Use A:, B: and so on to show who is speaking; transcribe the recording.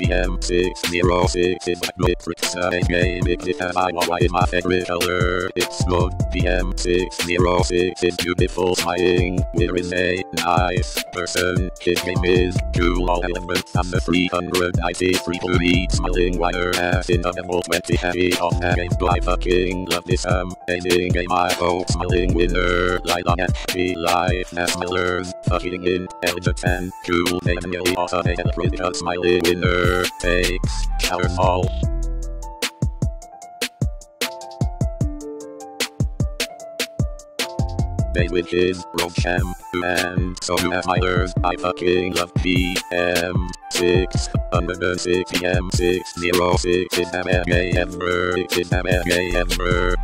A: PM606 is like Matrix, a game, it is my why is my favorite color. It's good. PM606 is beautiful, smiling. We're in a nice person. His name is Jewel All Elements. I'm the 393 police smiling wire ass in the level 20 heavy on a game. I fucking love this amazing game. I hope smiling winner. Light on happy life. As Millers. Fucking intelligent and Jewel. Manually automated critical smiling winner. Fakes. Shower fall. They with his Rockham, and so you have Myers, I fucking love PM 6, under the 6 PM 6 0 6 is MA Emperor, 6 is MA Emperor.